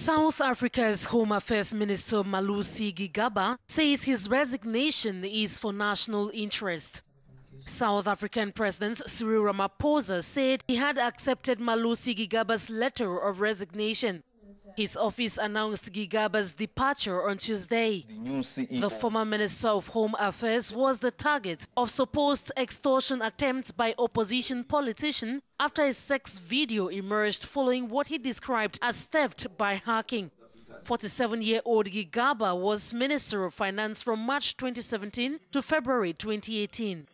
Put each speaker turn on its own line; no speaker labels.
South Africa's Home Affairs Minister Malusi Gigaba says his resignation is for national interest. South African President Cyril Ramaphosa said he had accepted Malusi Gigaba's letter of resignation. His office announced Gigaba's departure on Tuesday. The, the former Minister of Home Affairs was the target of supposed extortion attempts by opposition politicians after a sex video emerged following what he described as theft by hacking. 47-year-old Gigaba was Minister of Finance from March 2017 to February 2018.